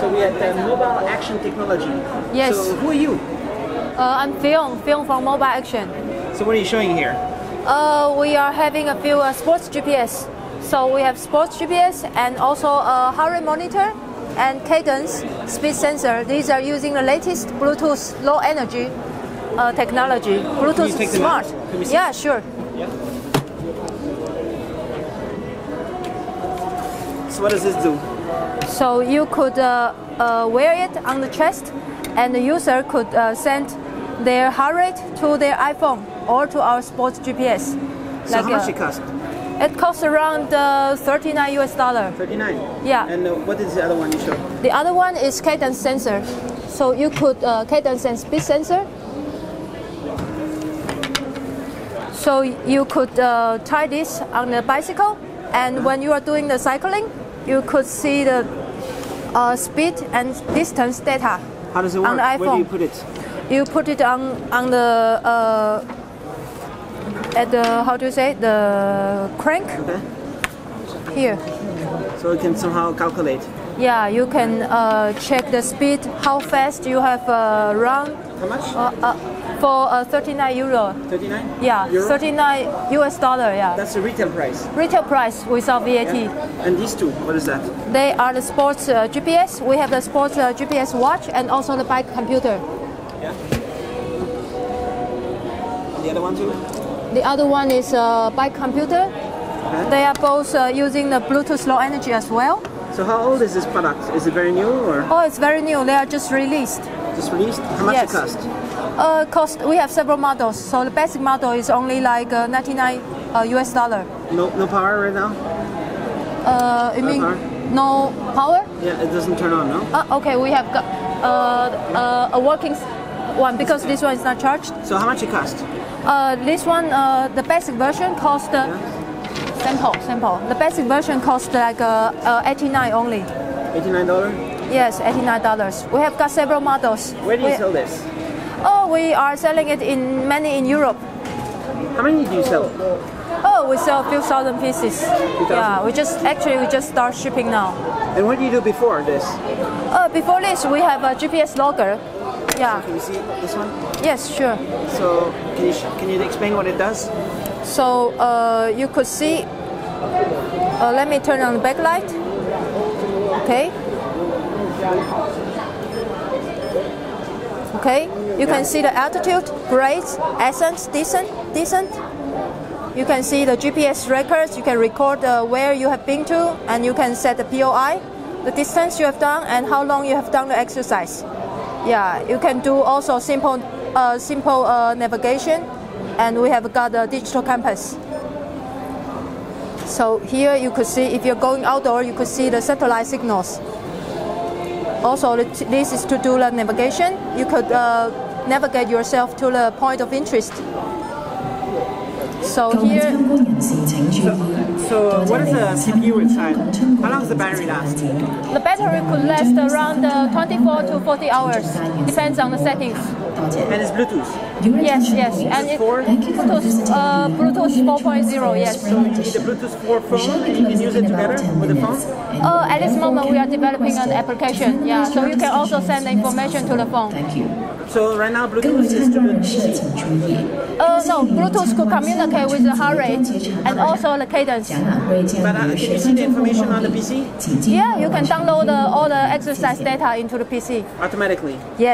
So we had uh, mobile action technology. Yes. So who are you? Uh, I'm Film, Film from Mobile Action. So what are you showing here? Uh, we are having a few uh, sports GPS. So we have sports GPS and also a heart rate monitor and cadence speed sensor. These are using the latest Bluetooth low energy uh, technology. Bluetooth smart. out? Can we see? Yeah, sure. Yeah. So what does this do? So you could uh, uh, wear it on the chest, and the user could uh, send their heart rate to their iPhone or to our sports GPS. So how much it cost? It costs around uh, 39 US dollar. 39. Yeah. And uh, what is the other one you showed? The other one is cadence sensor. So you could uh, cadence and speed sensor. So you could uh, tie this on the bicycle, and when you are doing the cycling, you could see the uh, speed and distance data. How does it work? On the iPhone. Where do you put it? You put it on on the uh, at the how do you say the crank Okay. here. So it can somehow calculate. Yeah, you can uh, check the speed, how fast you have uh, run How much? Uh, uh, for uh, 39 euro. 39? Yeah, Euro? 39 US dollar. Yeah, That's the retail price. retail price without VAT. Yeah. And these two, what is that? They are the sports uh, GPS. We have the sports uh, GPS watch and also the bike computer. Yeah. And the other one too? The other one is a bike computer. Okay. They are both uh, using the Bluetooth low energy as well. So how old is this product? Is it very new or Oh, it's very new. They are just released. just released? How much Yes. it cost? Uh, cost. We have several models. So the basic model is only like uh, 99 uh, US dollar. No, no power right now? Uh, you No mean power? no power? Yeah, it doesn't turn on, no? Uh, okay, we have got uh, uh, a working one because this one is not charged. So how much it cost? Uh, this one, uh, the basic version cost uh, sample sample. The basic version cost like uh, uh, 89 only. $89? Yes, 89 dollars. We have got several models. Where do you We- sell this? We are selling it in many in Europe. How many do you sell? Oh, we sell a few thousand pieces. Yeah, we just actually we just start shipping now. And what do you do before this? Uh, before this, we have a GPS logger. Yeah. Can you see this one? Yes, sure. So can you, sh- can you explain what it does? So uh, you could see. Uh, let me turn on the backlight. Okay. Okay. You can see the altitude, grades, ascent, descent, descent. You can see the GPS records. You can record uh, where you have been to, and you can set the POI, the distance you have done, and how long you have done the exercise. Yeah, you can do also simple, uh, simple uh, navigation, and we have got a digital compass. So here you could see if you're going outdoor, you could see the satellite signals. Also, this is to do the navigation. You could uh, navigate yourself to the point of interest. So here. So what is the CPU inside? How long does the battery last? The battery could last around uh, 24 to 40 hours, depends on the settings. And it's Bluetooth? Yes, yes. And it's Bluetooth, uh, Bluetooth 4.0, yes. So you need a Bluetooth 4 phone and you can use it together with the phone? Uh, at this moment we are developing an application, yeah. So you can also send the information to the phone. Thank you. So right now Bluetooth is to the Uh, no, Bluetooth could communicate with the heart rate and also the cadence. But uh, can you see the information on the PC? Yeah, you can download the, all the exercise data into the PC. Automatically? Yeah.